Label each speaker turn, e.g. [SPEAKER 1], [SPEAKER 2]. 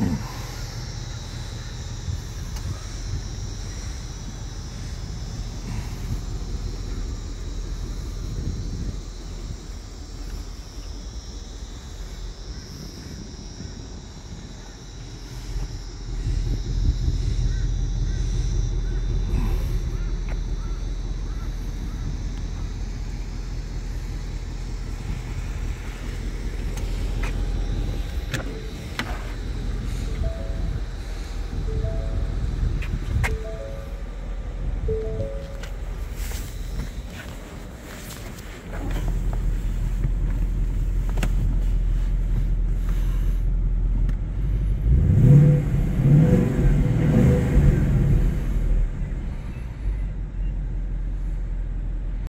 [SPEAKER 1] Mm.